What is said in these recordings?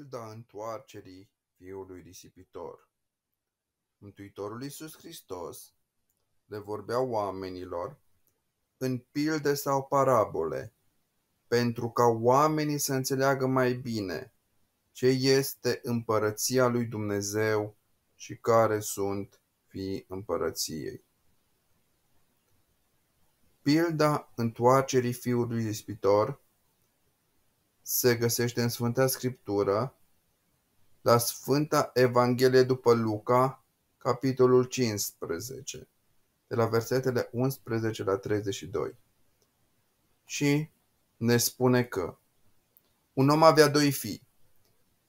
Pilda întoarcerii fiului risipitor Mântuitorul Iisus Hristos le vorbea oamenilor în pilde sau parabole, pentru ca oamenii să înțeleagă mai bine ce este împărăția lui Dumnezeu și care sunt fii împărăției. Pilda întoarcerii fiului ispitor se găsește în Sfânta Scriptură, la Sfânta Evanghelie după Luca, capitolul 15, de la versetele 11 la 32. Și ne spune că un om avea doi fii,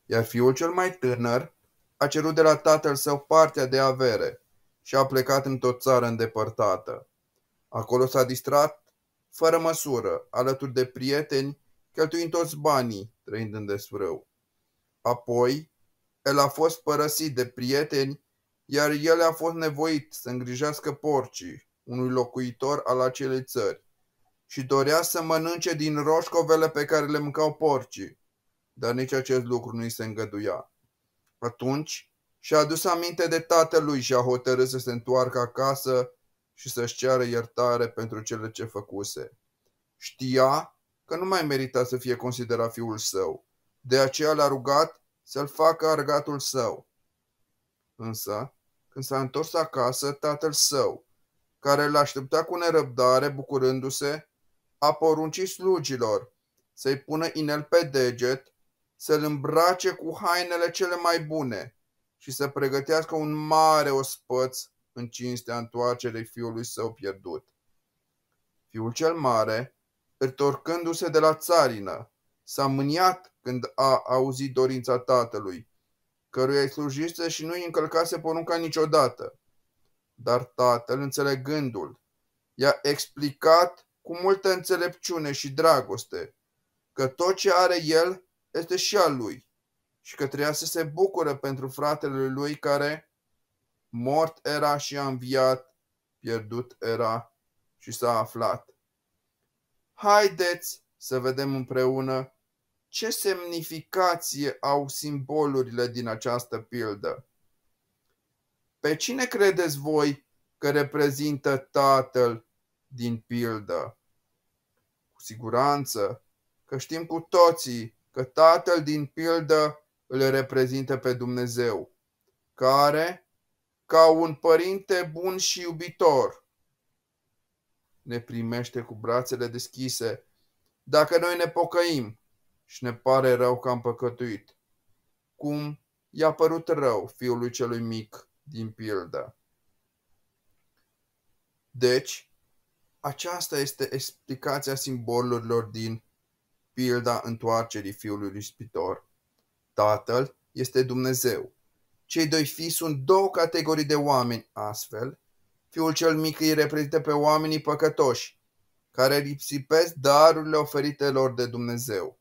iar fiul cel mai tânăr a cerut de la tatăl său partea de avere și a plecat în tot țară îndepărtată. Acolo s-a distrat fără măsură, alături de prieteni cheltuind toți banii, trăind în desfrău. Apoi, el a fost părăsit de prieteni, iar el a fost nevoit să îngrijească porcii unui locuitor al acelei țări și dorea să mănânce din roșcovele pe care le mâncau porcii, dar nici acest lucru nu-i se îngăduia. Atunci și-a adus aminte de tatălui și a hotărât să se întoarcă acasă și să-și ceară iertare pentru cele ce făcuse. Știa că nu mai merita să fie considerat fiul său. De aceea l-a rugat să-l facă argatul său. Însă, când s-a întors acasă, tatăl său, care l aștepta cu nerăbdare, bucurându-se, a poruncit slugilor să-i pună inel pe deget, să-l îmbrace cu hainele cele mai bune și să pregătească un mare ospăț în cinstea întoarcerei fiului său pierdut. Fiul cel mare întorcându-se de la țarină. S-a mâniat când a auzit dorința tatălui, căruia îi slujise și nu îi încălcase porunca niciodată. Dar tatăl, înțelegându-l, i-a explicat cu multă înțelepciune și dragoste că tot ce are el este și al lui și că trebuia să se bucure pentru fratele lui care mort era și a înviat, pierdut era și s-a aflat. Haideți să vedem împreună ce semnificație au simbolurile din această pildă. Pe cine credeți voi că reprezintă Tatăl din pildă? Cu siguranță că știm cu toții că Tatăl din pildă îl reprezintă pe Dumnezeu, care, ca un părinte bun și iubitor, ne primește cu brațele deschise dacă noi ne pocăim și ne pare rău că am păcătuit. Cum i-a părut rău fiului celui mic din pildă. Deci, aceasta este explicația simbolurilor din pilda întoarcerii fiului ispitor. Tatăl este Dumnezeu. Cei doi fii sunt două categorii de oameni astfel Fiul cel mic îi reprezintă pe oamenii păcătoși, care risipesc darurile oferite lor de Dumnezeu.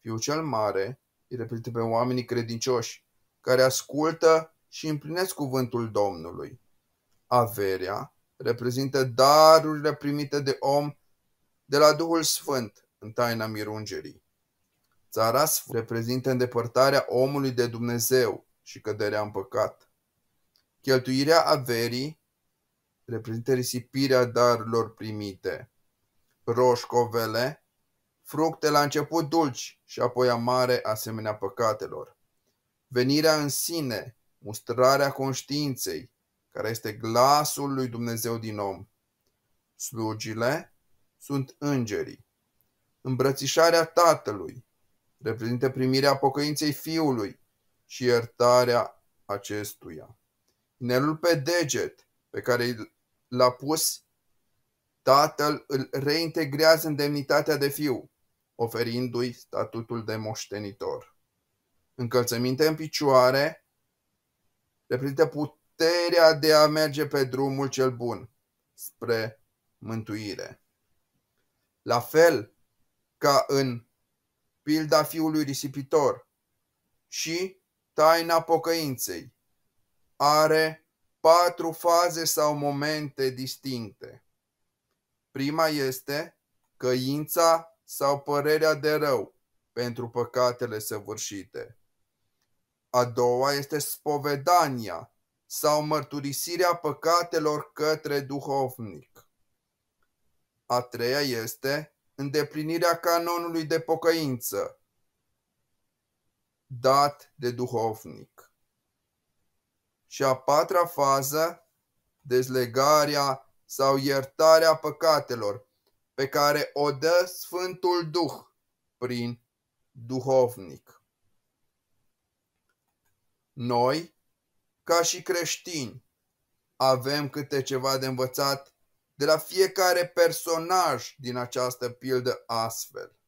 Fiul cel mare îi reprezintă pe oamenii credincioși, care ascultă și împlinesc cuvântul Domnului. Averea reprezintă darurile primite de om de la Duhul Sfânt în taina mirungerii. Țara Sfânt reprezintă îndepărtarea omului de Dumnezeu și căderea în păcat. Cheltuirea averii reprezintă risipirea darurilor primite. Roșcovele, fructe la început dulci și apoi amare asemenea păcatelor. Venirea în sine, mustrarea conștiinței, care este glasul lui Dumnezeu din om. Slugile sunt îngerii. Îmbrățișarea Tatălui reprezintă primirea pocăinței Fiului și iertarea acestuia. Inelul pe deget pe care l-a pus tatăl îl reintegrează în demnitatea de fiu, oferindu-i statutul de moștenitor. Încălțăminte în picioare reprezintă puterea de a merge pe drumul cel bun spre mântuire. La fel ca în pilda fiului risipitor și taina pocăinței, are patru faze sau momente distincte. Prima este căința sau părerea de rău pentru păcatele săvârșite. A doua este spovedania sau mărturisirea păcatelor către duhovnic. A treia este îndeplinirea canonului de pocăință dat de duhovnic. Și a patra fază, dezlegarea sau iertarea păcatelor pe care o dă Sfântul Duh prin duhovnic. Noi, ca și creștini, avem câte ceva de învățat de la fiecare personaj din această pildă astfel.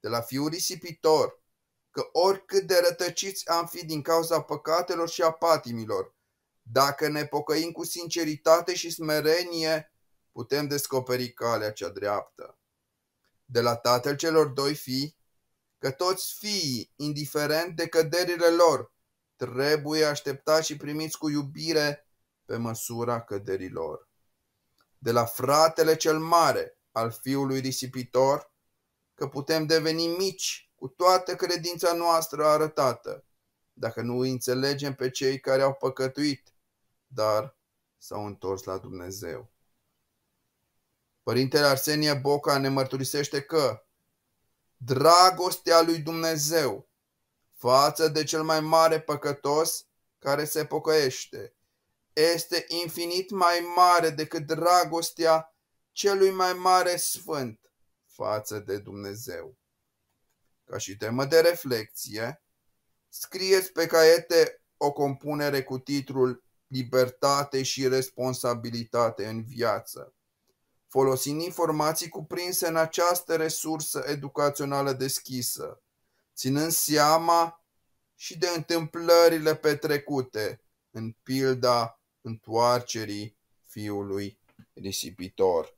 De la fiul risipitor, că oricât de rătăciți am fi din cauza păcatelor și a patimilor, dacă ne pocăim cu sinceritate și smerenie, putem descoperi calea cea dreaptă. De la tatăl celor doi fii, că toți fiii, indiferent de căderile lor, trebuie așteptați și primiți cu iubire pe măsura căderilor. De la fratele cel mare al fiului risipitor, că putem deveni mici cu toată credința noastră arătată, dacă nu îi înțelegem pe cei care au păcătuit, dar s-au întors la Dumnezeu. Părintele Arsenie Boca ne mărturisește că dragostea lui Dumnezeu față de cel mai mare păcătos care se pocăiește este infinit mai mare decât dragostea celui mai mare sfânt față de Dumnezeu. Ca și temă de reflexie, scrieți pe caiete o compunere cu titlul Libertate și responsabilitate în viață folosind informații cuprinse în această resursă educațională deschisă, ținând seama și de întâmplările petrecute în pilda întoarcerii fiului risipitor.